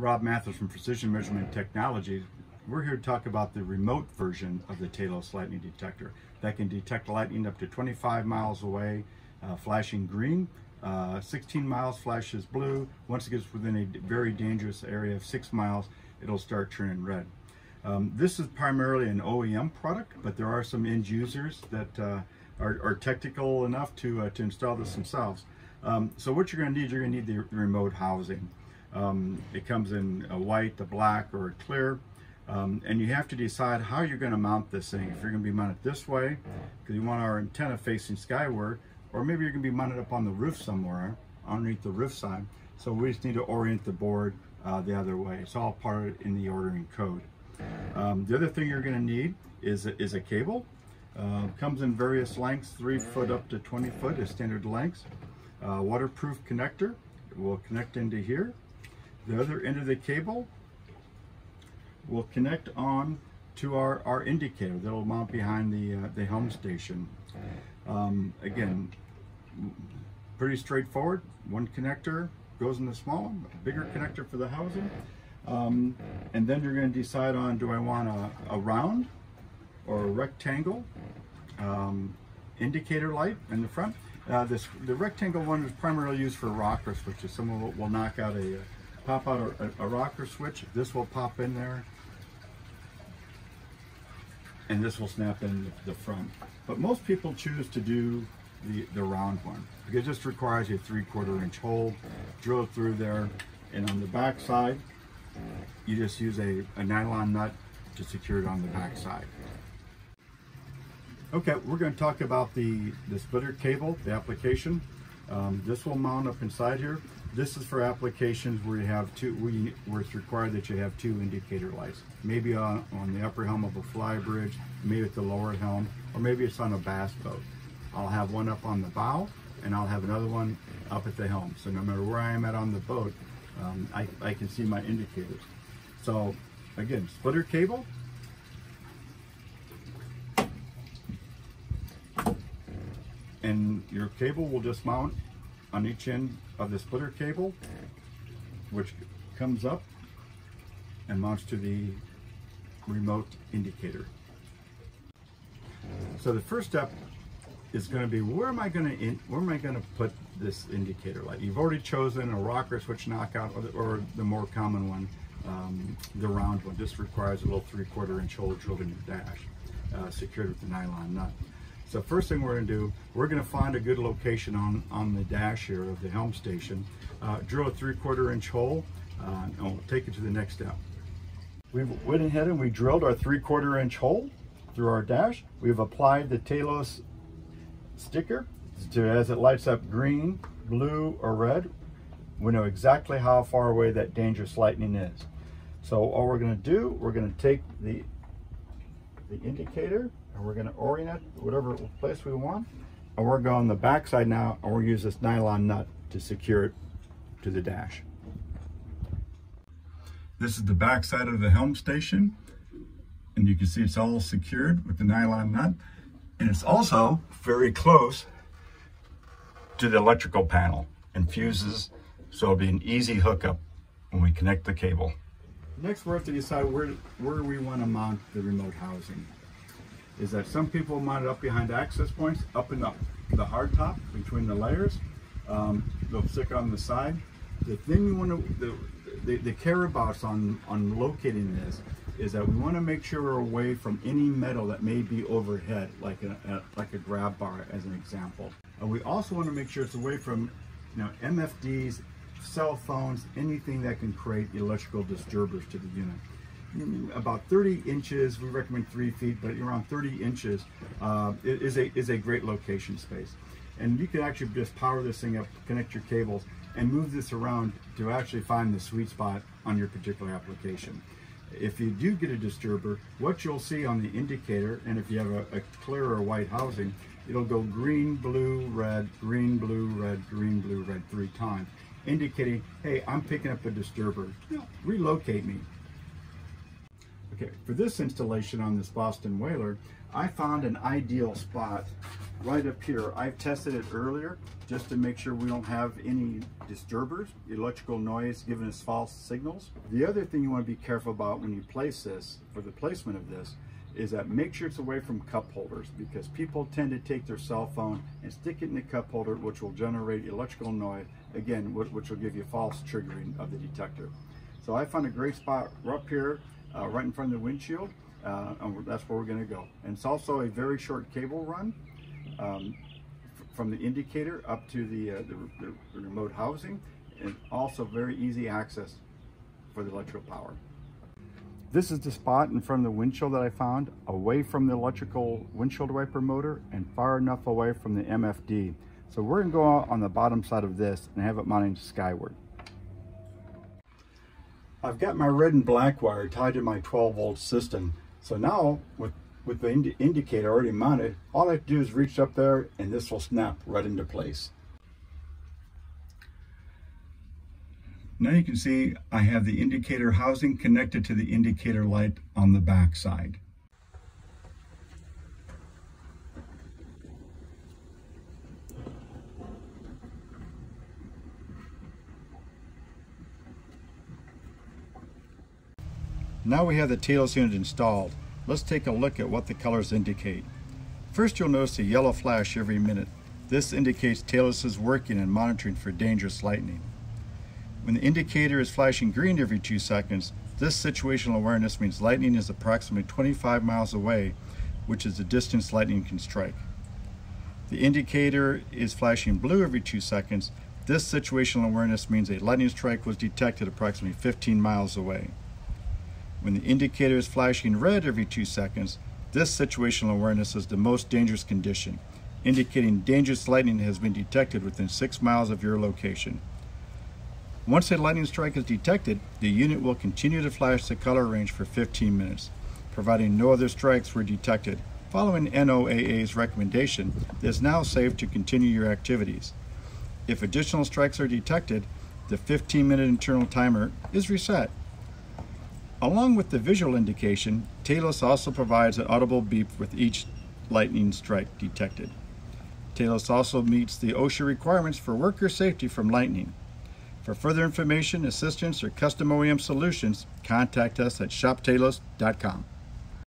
Rob Mathers from Precision Measurement Technology. We're here to talk about the remote version of the Talos lightning detector that can detect lightning up to 25 miles away, uh, flashing green. Uh, 16 miles flashes blue. Once it gets within a very dangerous area of six miles, it'll start turning red. Um, this is primarily an OEM product, but there are some end users that uh, are, are, technical enough to, uh, to install this themselves. Um, so what you're going to need, you're to need the remote housing. Um, it comes in a white, a black, or a clear. Um, and you have to decide how you're going to mount this thing. If you're going to be mounted this way, because you want our antenna facing skyward, or maybe you're going to be mounted up on the roof somewhere, underneath the roof side. So we just need to orient the board uh, the other way. It's all part of in the ordering code. Um, the other thing you're going to need is a, is a cable. Uh, comes in various lengths, 3 foot up to 20 foot is standard lengths. Uh, waterproof connector will connect into here. The other end of the cable will connect on to our, our indicator that'll mount behind the, uh, the helm station. Um, again, pretty straightforward. One connector goes in the small one, bigger connector for the housing. Um, and then you're going to decide on do I want a, a round or a rectangle um, indicator light in the front. Uh, this The rectangle one is primarily used for rockers, rocker switches. Someone will, will knock out a, uh, pop out a, a, rocker switch. This will pop in there and this will snap in the front. But most people choose to do the, the round one because it just requires a three quarter inch hole, drill through there, and on the back side, you just use a, a nylon nut to secure it on the back side. Okay, we're going to talk about the, the splitter cable, the application. Um, this will mount up inside here. This is for applications where you have two, where it's required that you have two indicator lights. Maybe on, on the upper helm of a fly bridge, maybe at the lower helm, or maybe it's on a bass boat. I'll have one up on the bow, and I'll have another one up at the helm. So no matter where I am at on the boat, um, I, I can see my indicators. So again, splitter cable. And your cable will just mount on each end of the splitter cable, which comes up and mounts to the remote indicator. So the first step is going to be where am I going to where am I going to put this indicator light? You've already chosen a rocker switch knockout or the, or the more common one, um, the round one. This requires a little three-quarter inch hole drilled in your dash, uh, secured with a nylon nut. So first thing we're going to do, we're going to find a good location on, on the dash here of the helm station, uh, drill a three-quarter inch hole, uh, and we'll take it to the next step. We went ahead and we drilled our three-quarter inch hole through our dash. We've applied the Talos sticker to, as it lights up green, blue, or red, we know exactly how far away that dangerous lightning is. So all we're going to do, we're going to take the, the indicator and we're going to orient it whatever place we want. And we're going the back side now and we'll use this nylon nut to secure it to the dash. This is the back side of the helm station. And you can see it's all secured with the nylon nut. And it's also very close to the electrical panel and fuses. So it'll be an easy hookup when we connect the cable. Next, we have to decide where, where we want to mount the remote housing is that some people mount it up behind access points, up and up the hard top between the layers. Um, they'll stick on the side. The thing you want to, the, the, the care about on, on locating this is that we want to make sure we're away from any metal that may be overhead, like a, a like a grab bar as an example. And we also want to make sure it's away from you know, MFDs, cell phones, anything that can create electrical disturbers to the unit about 30 inches, we recommend three feet, but around 30 inches uh, is, a, is a great location space. And you can actually just power this thing up, connect your cables, and move this around to actually find the sweet spot on your particular application. If you do get a disturber, what you'll see on the indicator, and if you have a, a clear or white housing, it'll go green, blue, red, green, blue, red, green, blue, red three times, indicating, hey, I'm picking up a disturber. Relocate me. Okay, for this installation on this Boston Whaler, I found an ideal spot right up here. I've tested it earlier just to make sure we don't have any disturbers, electrical noise giving us false signals. The other thing you want to be careful about when you place this, for the placement of this, is that make sure it's away from cup holders because people tend to take their cell phone and stick it in the cup holder which will generate electrical noise, again, which will give you false triggering of the detector. So I found a great spot right up here, uh, right in front of the windshield, uh, and that's where we're gonna go. And it's also a very short cable run um, from the indicator up to the, uh, the, the remote housing, and also very easy access for the electrical power. This is the spot in front of the windshield that I found, away from the electrical windshield wiper motor and far enough away from the MFD. So we're gonna go on the bottom side of this and have it mounting skyward. I've got my red and black wire tied to my 12 volt system. So now with, with the indi indicator already mounted, all I have to do is reach up there and this will snap right into place. Now you can see I have the indicator housing connected to the indicator light on the back side. Now we have the Talos unit installed. Let's take a look at what the colors indicate. First you'll notice a yellow flash every minute. This indicates Talos is working and monitoring for dangerous lightning. When the indicator is flashing green every two seconds, this situational awareness means lightning is approximately 25 miles away, which is the distance lightning can strike. The indicator is flashing blue every two seconds. This situational awareness means a lightning strike was detected approximately 15 miles away. When the indicator is flashing red every two seconds, this situational awareness is the most dangerous condition, indicating dangerous lightning has been detected within six miles of your location. Once a lightning strike is detected, the unit will continue to flash the color range for 15 minutes, providing no other strikes were detected. Following NOAA's recommendation, it is now safe to continue your activities. If additional strikes are detected, the 15-minute internal timer is reset. Along with the visual indication, Talos also provides an audible beep with each lightning strike detected. Talos also meets the OSHA requirements for worker safety from lightning. For further information, assistance, or custom OEM solutions, contact us at shoptalos.com.